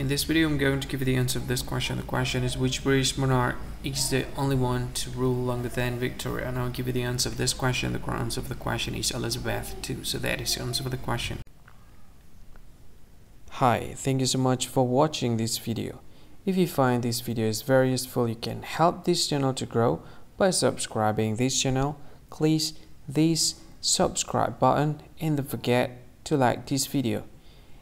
In this video I'm going to give you the answer of this question. The question is which British monarch is the only one to rule longer than Victoria? And I'll give you the answer of this question. The answer of the question is Elizabeth II. So that is the answer of the question. Hi, thank you so much for watching this video. If you find this video is very useful, you can help this channel to grow by subscribing this channel. Please this subscribe button and don't forget to like this video.